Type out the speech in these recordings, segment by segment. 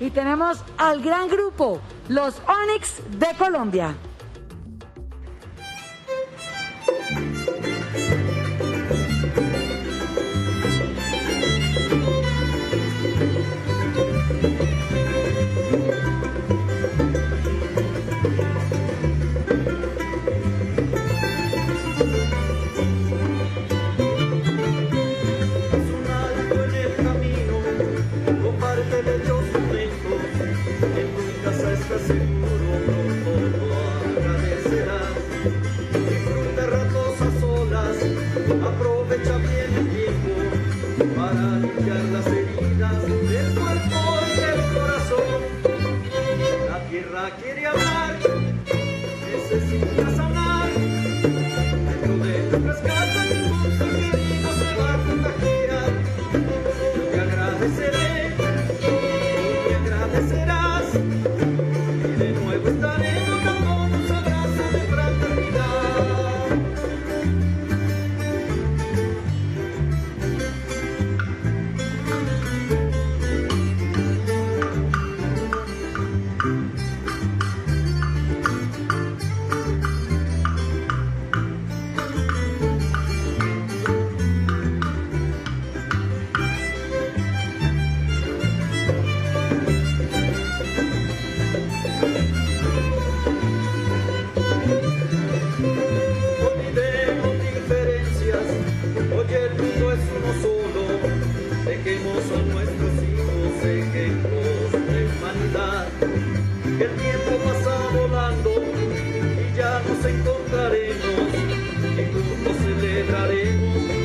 y tenemos al gran grupo, los Onyx de Colombia. para limpiar las heridas del cuerpo y del corazón. La tierra quiere hablar, necesita sanar, pero de tu rescate con tu se va a contagiar. Yo te agradeceré. Eduquemos a nuestros hijos ejemplos de humanidad. El tiempo pasa volando y ya nos encontraremos y juntos celebraremos.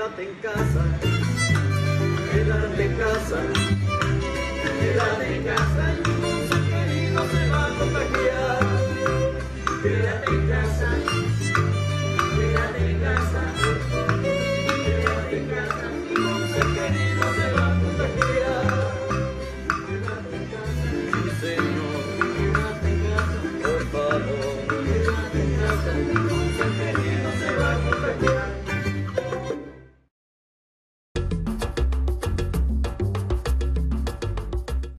quédate en casa, quédate en casa, quédate en casa, ningún ser querido se va a contagiar. Quédate en casa, quédate en casa, quédate en casa, ningún ser querido se va a contagiar.